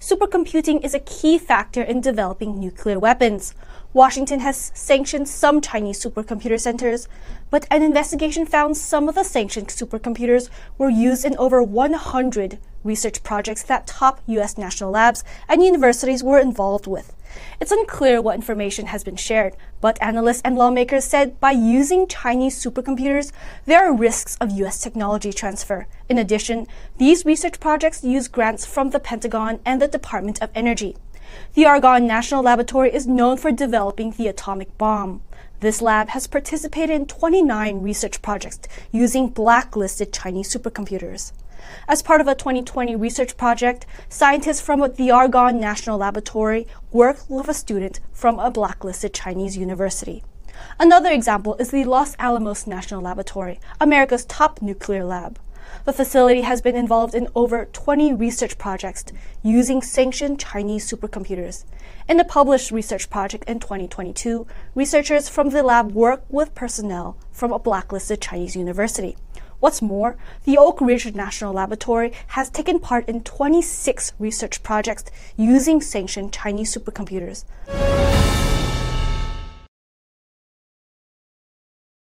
supercomputing is a key factor in developing nuclear weapons. Washington has sanctioned some Chinese supercomputer centers, but an investigation found some of the sanctioned supercomputers were used in over 100 research projects that top U.S. national labs and universities were involved with. It's unclear what information has been shared, but analysts and lawmakers said by using Chinese supercomputers, there are risks of U.S. technology transfer. In addition, these research projects use grants from the Pentagon and the Department of Energy. The Argonne National Laboratory is known for developing the atomic bomb. This lab has participated in 29 research projects using blacklisted Chinese supercomputers. As part of a 2020 research project, scientists from the Argonne National Laboratory worked with a student from a blacklisted Chinese university. Another example is the Los Alamos National Laboratory, America's top nuclear lab. The facility has been involved in over 20 research projects using sanctioned Chinese supercomputers. In a published research project in 2022, researchers from the lab worked with personnel from a blacklisted Chinese university. What's more, the Oak Ridge National Laboratory has taken part in 26 research projects using sanctioned Chinese supercomputers.